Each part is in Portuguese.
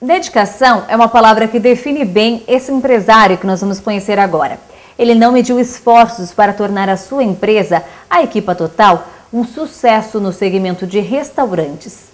Dedicação é uma palavra que define bem esse empresário que nós vamos conhecer agora. Ele não mediu esforços para tornar a sua empresa, a Equipa Total, um sucesso no segmento de restaurantes.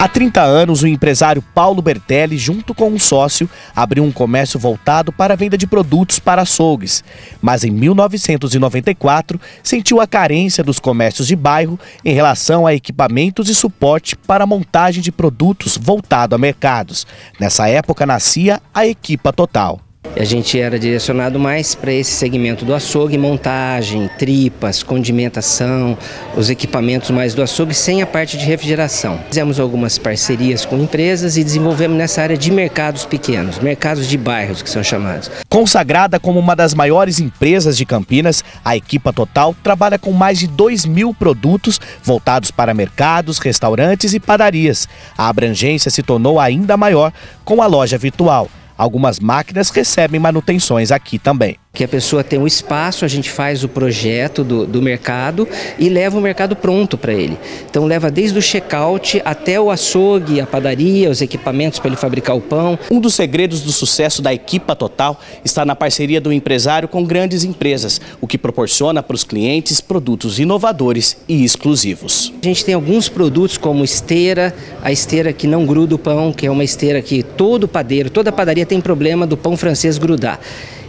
Há 30 anos, o empresário Paulo Bertelli, junto com um sócio, abriu um comércio voltado para a venda de produtos para açougues. Mas em 1994, sentiu a carência dos comércios de bairro em relação a equipamentos e suporte para a montagem de produtos voltado a mercados. Nessa época nascia a Equipa Total. A gente era direcionado mais para esse segmento do açougue, montagem, tripas, condimentação, os equipamentos mais do açougue, sem a parte de refrigeração. Fizemos algumas parcerias com empresas e desenvolvemos nessa área de mercados pequenos, mercados de bairros que são chamados. Consagrada como uma das maiores empresas de Campinas, a Equipa Total trabalha com mais de 2 mil produtos voltados para mercados, restaurantes e padarias. A abrangência se tornou ainda maior com a loja virtual. Algumas máquinas recebem manutenções aqui também que a pessoa tem um espaço, a gente faz o projeto do, do mercado e leva o mercado pronto para ele. Então leva desde o check-out até o açougue, a padaria, os equipamentos para ele fabricar o pão. Um dos segredos do sucesso da Equipa Total está na parceria do empresário com grandes empresas, o que proporciona para os clientes produtos inovadores e exclusivos. A gente tem alguns produtos como esteira, a esteira que não gruda o pão, que é uma esteira que todo padeiro, toda padaria tem problema do pão francês grudar.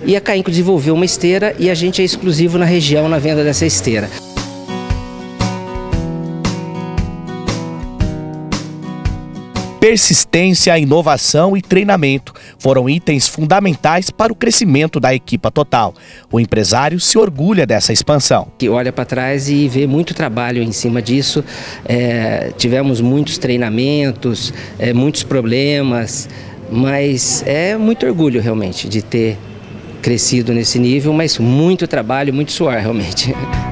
E a Cainco desenvolveu uma esteira e a gente é exclusivo na região na venda dessa esteira. Persistência, inovação e treinamento foram itens fundamentais para o crescimento da equipa total. O empresário se orgulha dessa expansão. Que olha para trás e vê muito trabalho em cima disso. É, tivemos muitos treinamentos, é, muitos problemas, mas é muito orgulho realmente de ter crescido nesse nível, mas muito trabalho, muito suor realmente.